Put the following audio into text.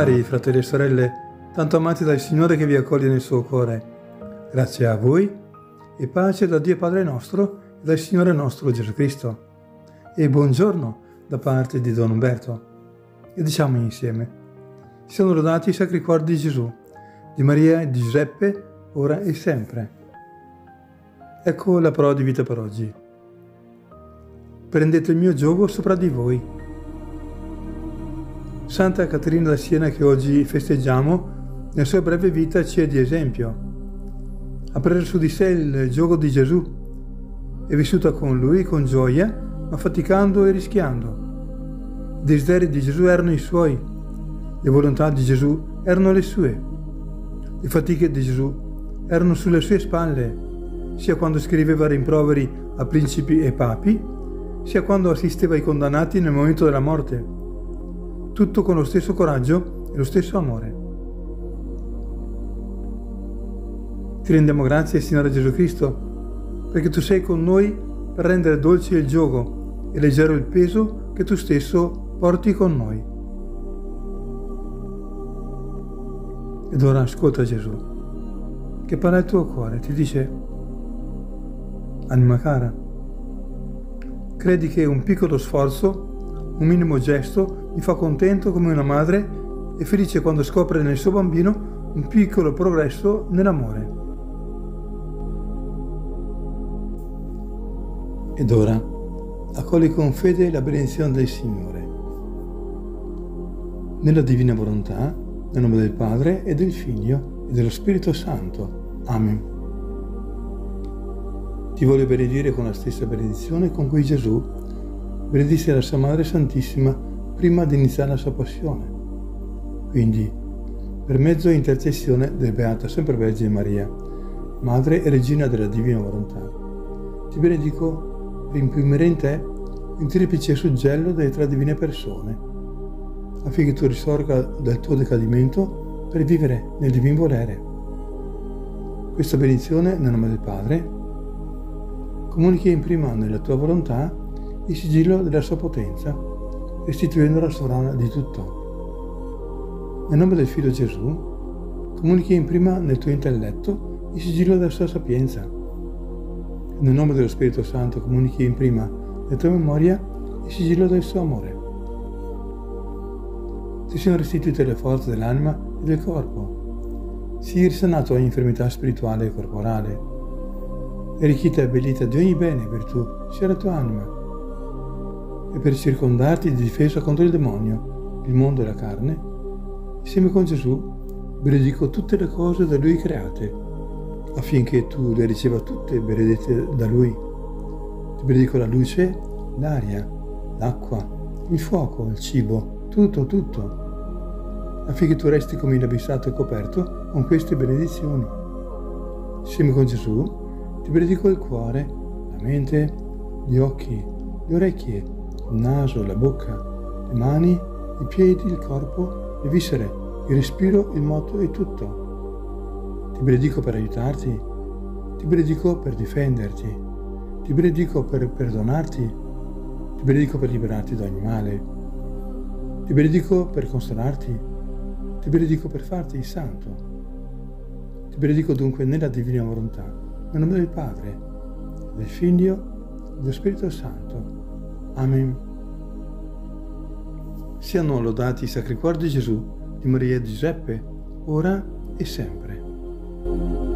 Cari fratelli e sorelle, tanto amati dal Signore che vi accoglie nel suo cuore, grazie a voi e pace da Dio Padre nostro e dal Signore nostro Gesù Cristo. E buongiorno da parte di Don Umberto. E diciamo insieme, siano lodati i sacri cuori di Gesù, di Maria e di Giuseppe, ora e sempre. Ecco la parola di vita per oggi. Prendete il mio gioco sopra di voi Santa Caterina da Siena che oggi festeggiamo, nella sua breve vita ci è di esempio. Ha preso su di sé il gioco di Gesù, è vissuta con lui con gioia, ma faticando e rischiando. I desideri di Gesù erano i suoi, le volontà di Gesù erano le sue, le fatiche di Gesù erano sulle sue spalle, sia quando scriveva rimproveri a principi e papi, sia quando assisteva i condannati nel momento della morte tutto con lo stesso coraggio e lo stesso amore. Ti rendiamo grazie, Signore Gesù Cristo, perché tu sei con noi per rendere dolce il gioco e leggero il peso che tu stesso porti con noi. Ed ora ascolta Gesù, che parla il tuo cuore, ti dice, anima cara, credi che un piccolo sforzo un minimo gesto mi fa contento come una madre e felice quando scopre nel suo bambino un piccolo progresso nell'amore. Ed ora accogli con fede la benedizione del Signore. Nella divina volontà, nel nome del Padre e del Figlio e dello Spirito Santo. Amen. Ti voglio benedire con la stessa benedizione con cui Gesù benedisse la sua Madre Santissima prima di iniziare la sua passione. Quindi, per mezzo e intercessione del Beata Sempre Vergine Maria, Madre e Regina della Divina Volontà, ti benedico per imprimere in te il triplice suggello delle tre divine persone, affinché tu risorga dal tuo decadimento per vivere nel divin volere. Questa benedizione, nel nome del Padre, comunichi in prima nella tua volontà il sigillo della sua potenza, restituendola sovrana di tutto. Nel nome del Figlio Gesù, comunichi in prima nel tuo intelletto il sigillo della sua sapienza. Nel nome dello Spirito Santo comunichi in prima nella tua memoria il sigillo del suo amore. Ti siano restituite le forze dell'anima e del corpo. Sii risanato ogni infermità spirituale e corporale. Arricchita e abbellita di ogni bene e virtù sia la tua anima e per circondarti di difesa contro il demonio, il mondo e la carne, insieme con Gesù benedico tutte le cose da Lui create, affinché tu le riceva tutte benedette da Lui. Ti benedico la luce, l'aria, l'acqua, il fuoco, il cibo, tutto, tutto, affinché tu resti come inabissato e coperto con queste benedizioni. Insieme con Gesù ti benedico il cuore, la mente, gli occhi, le orecchie, il naso, la bocca, le mani, i piedi, il corpo, le viscere, il respiro, il moto e tutto. Ti benedico per aiutarti, ti benedico per difenderti, ti benedico per perdonarti, ti benedico per liberarti da ogni male, ti benedico per consolarti, ti benedico per farti santo. Ti benedico dunque nella divina volontà, nel nome del Padre, del Figlio dello Spirito Santo. Amen. Siano lodati i sacri cuori di Gesù, di Maria e di Giuseppe, ora e sempre.